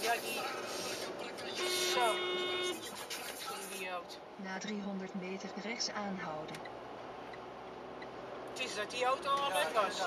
die... Zo. Na 300 meter rechts aanhouden. Het is dat die auto al weg was.